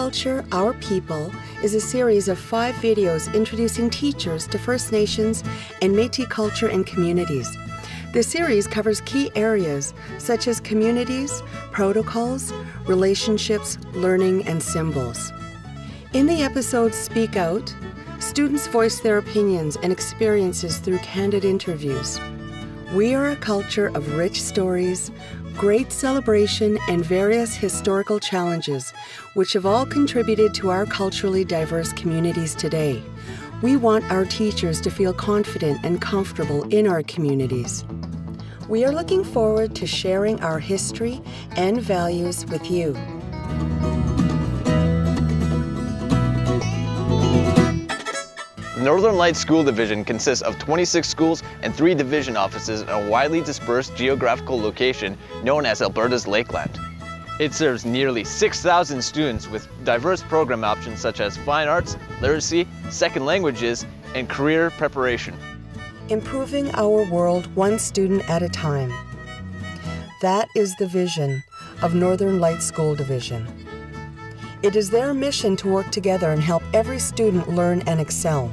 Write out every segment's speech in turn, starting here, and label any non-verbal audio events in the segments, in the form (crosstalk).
Culture, Our People is a series of five videos introducing teachers to First Nations and Metis culture and communities. The series covers key areas such as communities, protocols, relationships, learning, and symbols. In the episodes Speak Out, students voice their opinions and experiences through candid interviews. We are a culture of rich stories, great celebration, and various historical challenges, which have all contributed to our culturally diverse communities today. We want our teachers to feel confident and comfortable in our communities. We are looking forward to sharing our history and values with you. Northern Lights School Division consists of 26 schools and three division offices in a widely dispersed geographical location known as Alberta's Lakeland. It serves nearly 6,000 students with diverse program options such as fine arts, literacy, second languages, and career preparation. Improving our world one student at a time. That is the vision of Northern Lights School Division. It is their mission to work together and help every student learn and excel.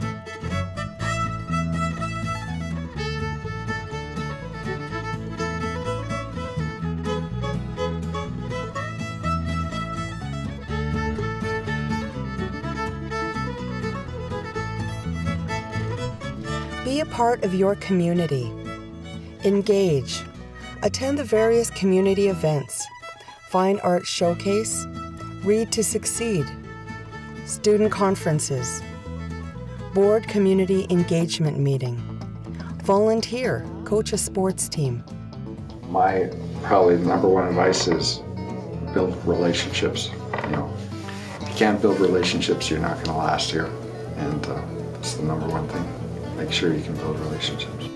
Part of your community. Engage. Attend the various community events. Fine Arts Showcase. Read to Succeed. Student conferences. Board Community Engagement Meeting. Volunteer. Coach a sports team. My probably number one advice is build relationships. You know, if you can't build relationships, you're not going to last here, and uh, it's the number one thing. Make sure you can build relationships.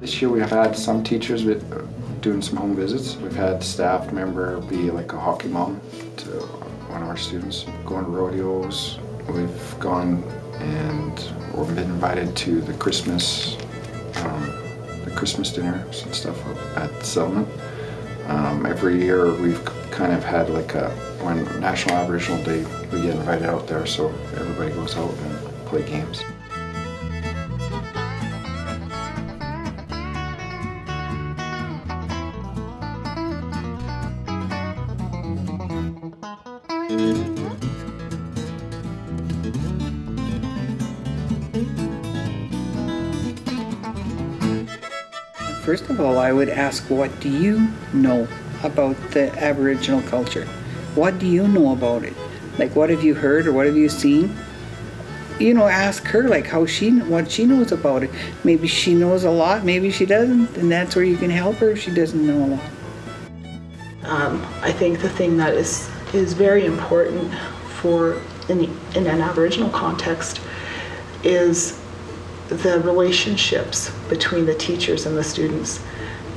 This year we have had some teachers with, uh, doing some home visits. We've had staff member be like a hockey mom to one of our students, going to rodeos. We've gone and we've been invited to the Christmas um, the Christmas dinners and stuff at settlement. Um, every year we've kind of had like a when National Aboriginal Day we get invited out there so everybody goes out and play games. First of all, I would ask, what do you know about the Aboriginal culture? What do you know about it? Like, what have you heard or what have you seen? You know, ask her like how she what she knows about it. Maybe she knows a lot, maybe she doesn't, and that's where you can help her if she doesn't know a lot. Um, I think the thing that is is very important for in, in an Aboriginal context is the relationships between the teachers and the students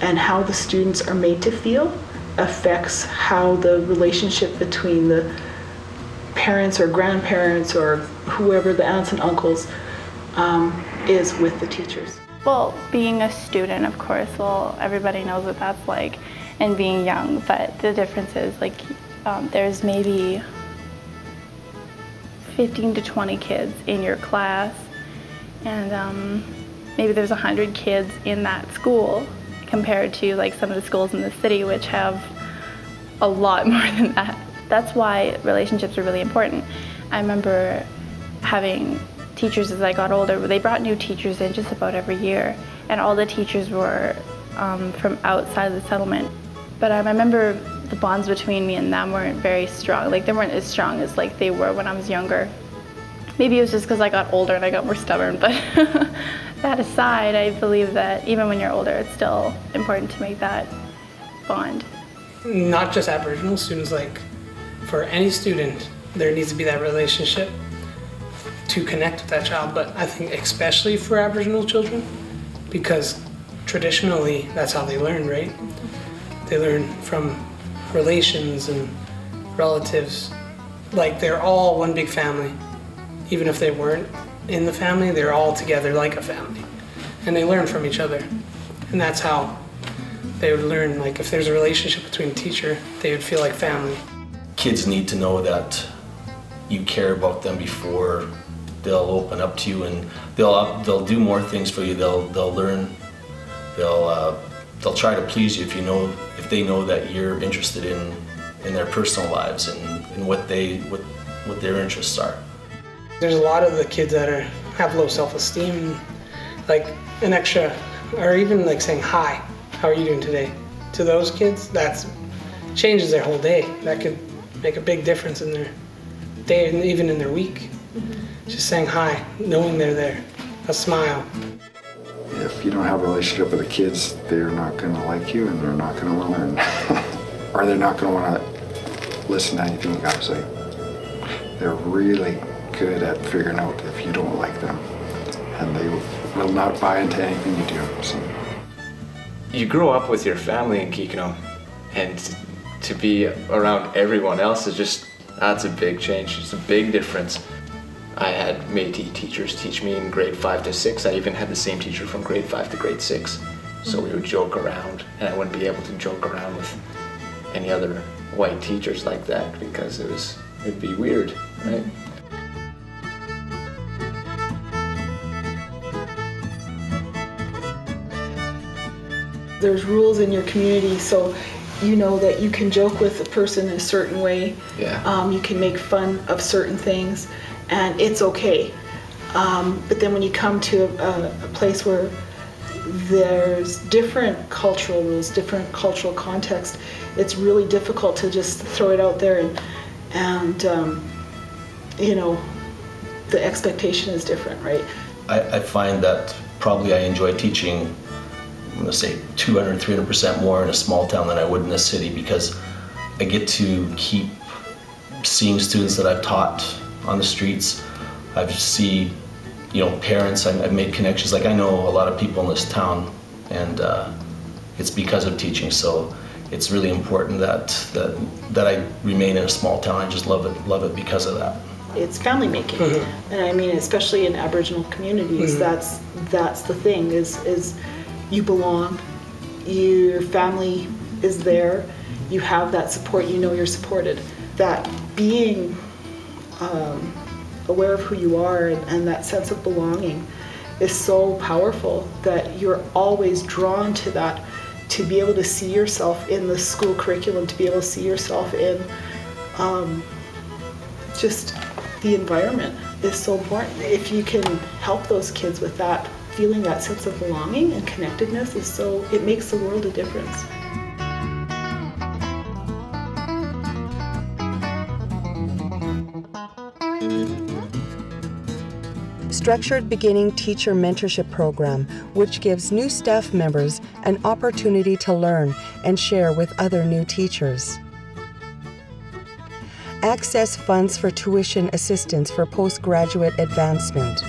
and how the students are made to feel affects how the relationship between the parents or grandparents or whoever the aunts and uncles um, is with the teachers. Well, being a student, of course, well, everybody knows what that's like, and being young, but the difference is like um, there's maybe 15 to 20 kids in your class, and um, maybe there's 100 kids in that school compared to like some of the schools in the city which have a lot (laughs) more than that. That's why relationships are really important. I remember having teachers as I got older, they brought new teachers in just about every year and all the teachers were um, from outside the settlement. But um, I remember the bonds between me and them weren't very strong. Like they weren't as strong as like they were when I was younger. Maybe it was just because I got older and I got more stubborn, but (laughs) that aside, I believe that even when you're older, it's still important to make that bond. Not just Aboriginal students, like for any student, there needs to be that relationship to connect with that child, but I think especially for Aboriginal children, because traditionally that's how they learn, right? They learn from relations and relatives. Like they're all one big family. Even if they weren't in the family, they're all together like a family. And they learn from each other. And that's how they would learn, like if there's a relationship between teacher, they would feel like family. Kids need to know that you care about them before they'll open up to you and they'll they'll do more things for you. They'll they'll learn. They'll uh, they'll try to please you if you know if they know that you're interested in in their personal lives and, and what they what what their interests are. There's a lot of the kids that are have low self-esteem, like an extra, or even like saying hi, how are you doing today? To those kids, that's changes their whole day. That could make a big difference in their day and even in their week. Mm-hmm. Just saying hi, knowing they're there, a smile. If you don't have a relationship with the kids, they're not going to like you and they're not going to want to learn. (laughs) or they're not going to want to listen to anything you got to say. They're really good at figuring out if you don't like them. And they will not buy into anything you do. So. You grow up with your family in Kikino, and to be around everyone else is just, that's a big change. It's a big difference. I had Métis teachers teach me in grade 5 to 6. I even had the same teacher from grade 5 to grade 6. So we would joke around, and I wouldn't be able to joke around with any other white teachers like that because it was it'd be weird, right? There's rules in your community, so you know that you can joke with a person in a certain way. Yeah. Um, you can make fun of certain things, and it's okay. Um, but then when you come to a, a place where there's different cultural rules, different cultural context, it's really difficult to just throw it out there and, and um, you know, the expectation is different, right? I, I find that probably I enjoy teaching, I'm gonna say 200, 300% more in a small town than I would in a city because I get to keep seeing students that I've taught on the streets. I see, you know, parents, I, I've made connections. Like I know a lot of people in this town and uh, it's because of teaching. So it's really important that, that, that I remain in a small town. I just love it, love it because of that. It's family making, and I mean, especially in Aboriginal communities, that's that's the thing is is you belong, your family is there, you have that support, you know you're supported. That being um, aware of who you are and, and that sense of belonging is so powerful that you're always drawn to that to be able to see yourself in the school curriculum, to be able to see yourself in um, just the environment is so important. If you can help those kids with that, feeling that sense of belonging and connectedness is so, it makes the world a difference. Structured Beginning Teacher Mentorship Program, which gives new staff members an opportunity to learn and share with other new teachers. Access funds for tuition assistance for postgraduate advancement.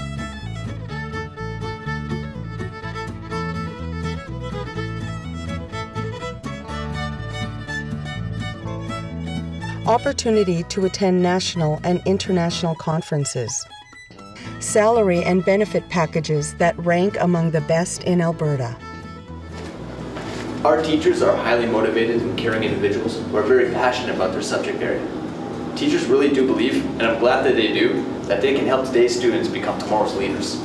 Opportunity to attend national and international conferences salary and benefit packages that rank among the best in Alberta. Our teachers are highly motivated and caring individuals who are very passionate about their subject area. Teachers really do believe, and I'm glad that they do, that they can help today's students become tomorrow's leaders.